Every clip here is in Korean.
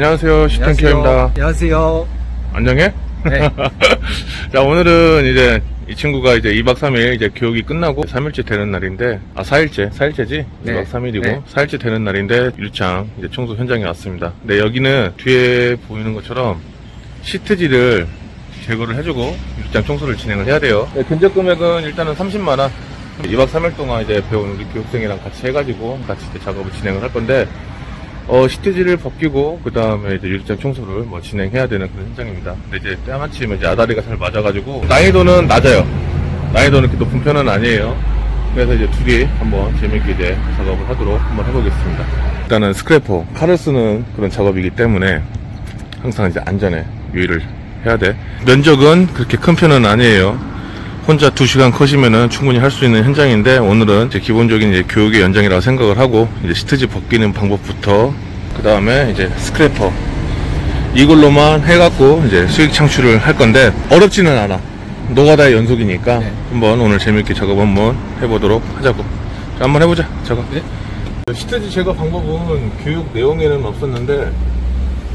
안녕하세요. 시텐키어입니다. 안녕하세요. 안녕해? 네. 자, 오늘은 이제 이 친구가 이제 2박 3일 이제 교육이 끝나고 3일째 되는 날인데, 아, 4일째, 4일째지? 네. 2박 3일이고, 네. 4일째 되는 날인데, 유창 이제 청소 현장에 왔습니다. 네, 여기는 뒤에 보이는 것처럼 시트지를 제거를 해주고, 유창 청소를 진행을 해야 돼요. 네, 견적 금액은 일단은 30만원. 2박 3일 동안 이제 배우는 우리 교육생이랑 같이 해가지고, 같이 이제 작업을 진행을 할 건데, 어, 시트지를 벗기고, 그 다음에 이제 유리장 청소를 뭐 진행해야 되는 그런 현장입니다. 근데 이제 때마침 이제 아다리가 잘 맞아가지고, 난이도는 낮아요. 난이도는 그렇게 높은 편은 아니에요. 그래서 이제 둘이 한번 재밌게 이제 작업을 하도록 한번 해보겠습니다. 일단은 스크래퍼, 칼을 쓰는 그런 작업이기 때문에 항상 이제 안전에 유의를 해야 돼. 면적은 그렇게 큰 편은 아니에요. 혼자 2시간 컷이면은 충분히 할 수 있는 현장인데 오늘은 이제 기본적인 이제 교육의 연장이라고 생각을 하고 이제 시트지 벗기는 방법부터 그 다음에 이제 스크래퍼 이걸로만 해갖고 이제 수익 창출을 할 건데 어렵지는 않아 노가다의 연속이니까 네. 한번 오늘 재밌게 작업 한번 해보도록 하자고 자, 한번 해보자 작업 네. 시트지 제거 방법은 교육 내용에는 없었는데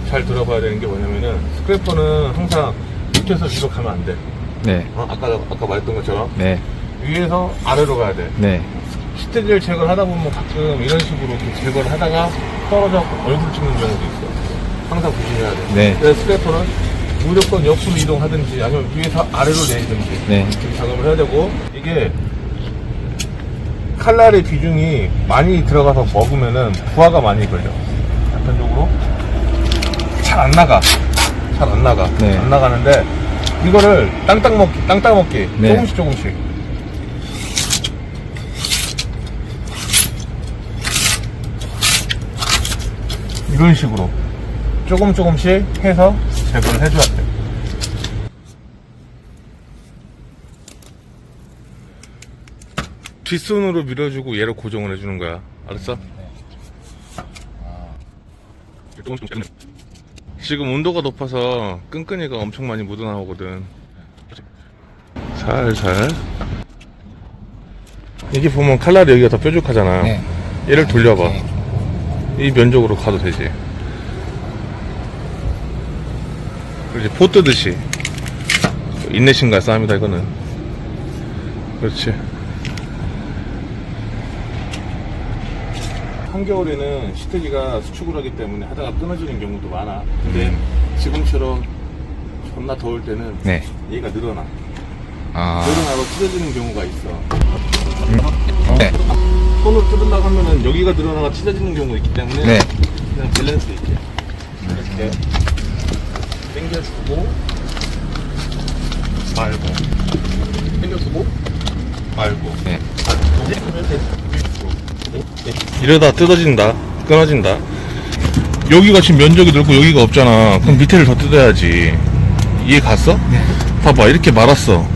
잘 들어봐야 되는 게 뭐냐면은 스크래퍼는 항상 밑에서 위로 가면 안 돼. 네. 어, 아까 아까 말했던 것처럼 네. 위에서 아래로 가야 돼. 네. 시트지를 제거를 하다 보면 가끔 이런 식으로 이렇게 제거를 하다가 떨어져 얼굴 찍는 경우도 있어. 항상 조심해야 돼. 네. 그래서 스크래퍼는 무조건 옆으로 이동하든지 아니면 위에서 아래로 내리든지 네. 이렇게 작업을 해야 되고 이게 칼날의 비중이 많이 들어가서 먹으면은 부하가 많이 걸려. 단편적으로 잘 안 나가. 잘 안 나가. 네. 안 나가는데 이거를 땅땅 먹기, 땅땅 먹기 네. 조금씩 조금씩. 이런 식으로 조금 조금씩 해서 제거를 해줘야 돼. 뒷손으로 밀어주고 얘를 고정을 해주는 거야. 알았어? 지금 온도가 높아서 끈끈이가 엄청 많이 묻어나오거든. 살살. 이게 보면 칼날이 여기가 더 뾰족하잖아. 네. 얘를 돌려봐. 네. 이 면적으로 가도 되지. 그렇지. 포 뜨듯이. 인내심과 싸움이다, 이거는. 그렇지. 한겨울에는 시트지가 수축을 하기 때문에 하다가 끊어지는 경우도 많아. 근데 지금처럼 존나 더울 때는 네. 얘가 늘어나. 아. 늘어나고 찢어지는 경우가 있어. 네. 손으로 뜯으려고 하면은 여기가 늘어나가 찢어지는 경우가 있기 때문에 네. 그냥 밸런스 있게 이렇게 당겨주고 말고 당겨주고 말고 네. 이러다 뜯어진다 끊어진다. 여기가 지금 면적이 넓고 여기가 없잖아. 그럼 밑에를 더 뜯어야지. 이해 갔어? 네. 봐봐 이렇게 말았어.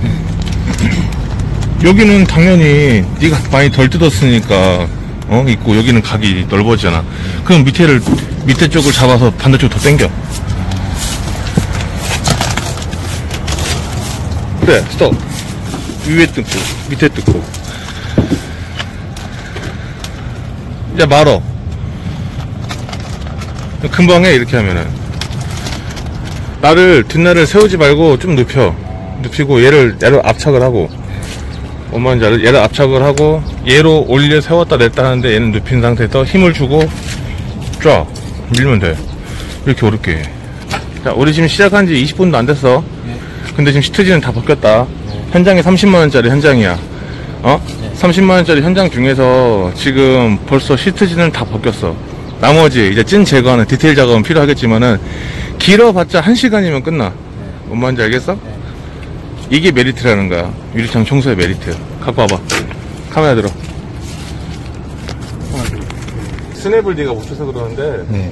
여기는 당연히 네가 많이 덜 뜯었으니까 어 있고 여기는 각이 넓어지잖아. 그럼 밑에를 밑에 쪽을 잡아서 반대쪽 더 당겨. 그래 스톱. 위에 뜯고 밑에 뜯고 이제 말어. 금방 해 이렇게 하면은. 나를 뒷날을 세우지 말고 좀 눕혀. 눕히고 얘를 얘를 압착을 하고. 뭔 말인지 알아? 얘를 압착을 하고 얘로 올려 세웠다 냈다 하는데 얘는 눕힌 상태에서 힘을 주고 쫙 밀면 돼. 이렇게 어렵게. 해. 자 우리 지금 시작한 지 20분도 안 됐어. 근데 지금 시트지는 다 벗겼다. 현장이 30만원짜리 현장이야 어? 30만원짜리 현장 중에서 지금 벌써 시트지는 다 벗겼어 나머지 이제 찐 제거하는 디테일 작업은 필요하겠지만은 길어봤자 1시간이면 끝나 뭔 말인지 알겠어? 이게 메리트라는 거야. 유리창 청소의 메리트. 갖고 와봐. 카메라 들어. 스냅을 네가 못 쳐서 그러는데 네.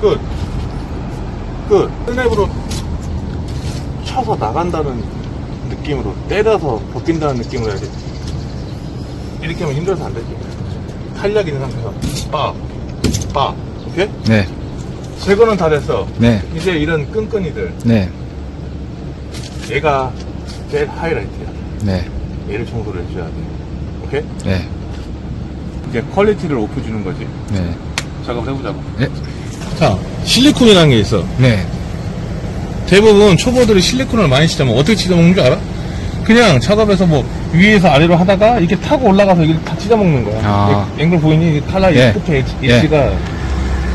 끝. 끝. 스냅으로 쳐서 나간다는 느낌으로 때려서 벗긴다는 느낌으로 해야지. 이렇게 하면 힘들어서 안 되지. 탄력 있는 상태에서 빡, 빡. 오케이? 네. 제거는 다 됐어. 네. 이제 이런 끈끈이들 네. 얘가 제일 하이라이트야. 네. 얘를 청소를 해줘야 돼. 오케이? 네. 이제 quality를 높여주는 거지. 네. 작업을 해보자고. 네. 자, 실리콘이라는 게 있어. 네. 대부분 초보들이 실리콘을 많이 치자면 어떻게 치자먹는 줄 알아? 그냥 작업에서 뭐 위에서 아래로 하다가 이렇게 타고 올라가서 이걸 다 찢어먹는 거야. 아. 이 앵글 보이니? 이 칼라 예. 이 끝에 엣지- 예. 엣지가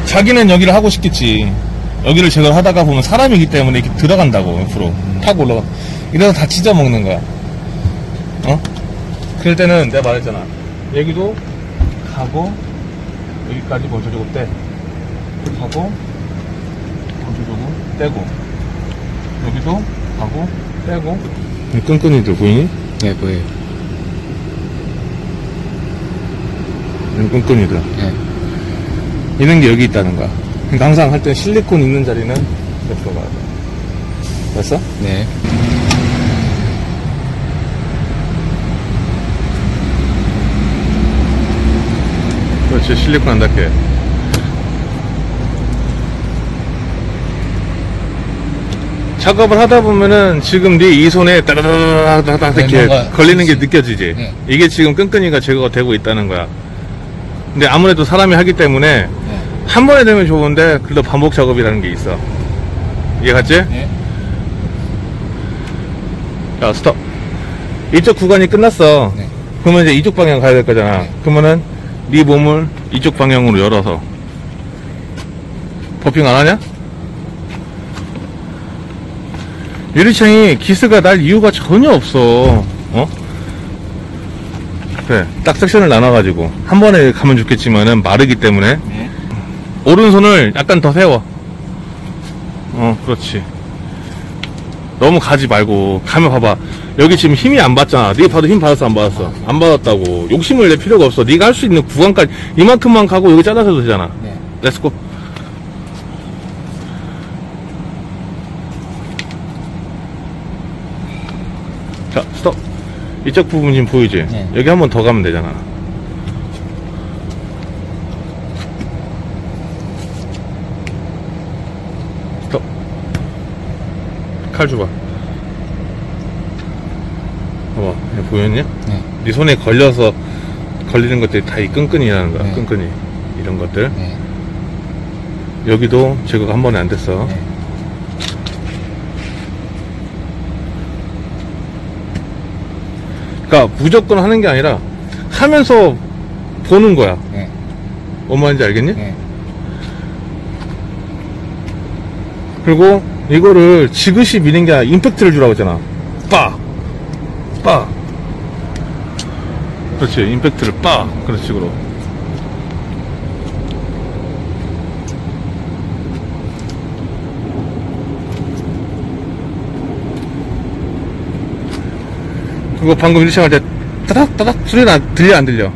자기는 여기를 하고 싶겠지. 여기를 제거를 하다가 보면 사람이기 때문에 이렇게 들어간다고 옆으로 타고 올라가. 이래서 다 찢어먹는 거야. 어? 그럴 때는 내가 말했잖아. 여기도 가고 여기까지 먼저 조금 떼. 가고 먼저 조금 떼고 여기도 가고 빼고 끈끈이들 보이니? 네, 보여요. 이 끈끈이들 네. 이런 게 여기 있다는 거야 그러니까 항상 할 때 실리콘 있는 자리는 옆으로 가야 돼 됐어? 네. 그렇지 실리콘 안 닿게 작업을 하다 보면은 지금 네 이 손에 따다다다닥 네, 이렇게 걸리는 게. 느껴지지 네. 이게 지금 끈끈이가 제거가 되고 있다는 거야 근데 아무래도 사람이 하기 때문에 네. 한 번에 되면 좋은데 그래도 반복 작업이라는 게 있어 이해 갔지? 네. 자 스톱 이쪽 구간이 끝났어 네. 그러면 이제 이쪽 방향 가야 될 거잖아 네. 그러면은 네 몸을 이쪽 방향으로 열어서 버핑 안 하냐? 유리창이 기스가 날 이유가 전혀 없어 어? 그래 딱 섹션을 나눠가지고 한 번에 가면 좋겠지만은 마르기 때문에 네. 오른손을 약간 더 세워. 어, 그렇지. 너무 가지 말고 가면 봐봐. 여기 지금 힘이 안 받잖아. 네가 봐도 힘 받았어, 안 받았어? 안 받았다고. 욕심을 낼 필요가 없어. 네가 할 수 있는 구간까지 이만큼만 가고 여기 잘라서도 되잖아. 네. Let's go. 자, 스톱. 이쪽 부분 지금 보이지? 네. 여기 한 번 더 가면 되잖아. 스톱. 칼 줘봐. 봐봐, 보였냐? 네. 네 손에 걸려서 걸리는 것들이 다 이 끈끈이라는 거야. 네. 끈끈이. 이런 것들. 네. 여기도 제거가 한 번에 안 됐어. 네. 그러니까 무조건 하는 게 아니라 하면서 보는 거야. 네. 뭔 말인지 알겠니? 네. 그리고 이거를 지그시 미는 게 아니라 임팩트를 주라고 했잖아. 빠! 빠! 그렇지. 임팩트를 빠! 그런 식으로. 그거 방금 일창할 때 따닥 따닥 소리가 안- 들려 안 들려?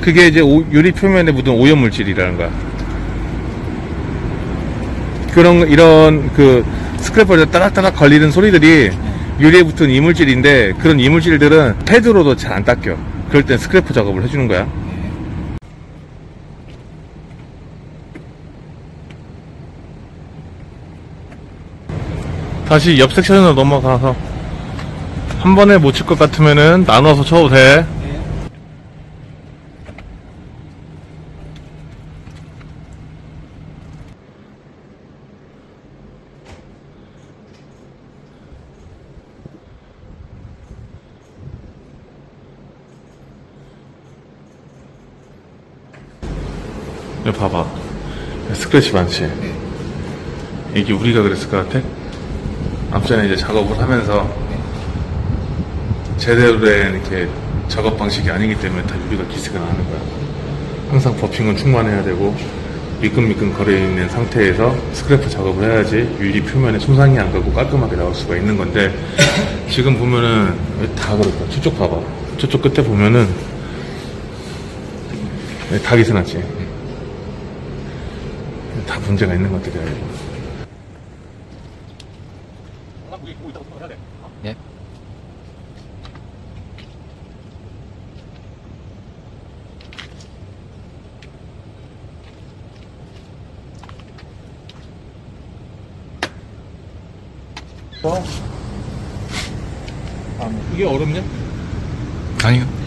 그게 이제 오- 유리 표면에 묻은 오염물질이라는 거야. 그런 이런 그 스크래퍼에 따닥따닥 걸리는 소리들이 유리에 붙은 이물질인데 그런 이물질들은 패드로도 잘 안 닦여. 그럴 땐 스크래퍼 작업을 해주는 거야. 다시 옆 섹션으로 넘어가서 한 번에 못 칠 것 같으면은 나눠서 쳐도 돼. 여기 봐봐. 스크래치 많지? 이게 우리가 그랬을 것 같아? 앞전에 이제 작업을 하면서 제대로 된 이렇게 작업 방식이 아니기 때문에 다 유리가 기스가 나는 거야. 항상 buffing은 충만해야 되고 미끈미끈 걸려 있는 상태에서 scrape 작업을 해야지 유리 표면에 손상이 안 가고 깔끔하게 나올 수가 있는 건데 지금 보면은 다 그렇다. 저쪽 봐봐. 저쪽 끝에 보면은 다 기스 났지. 다 문제가 있는 것들이야. 이거. 네. 아, 이게 어렵냐? 아니요.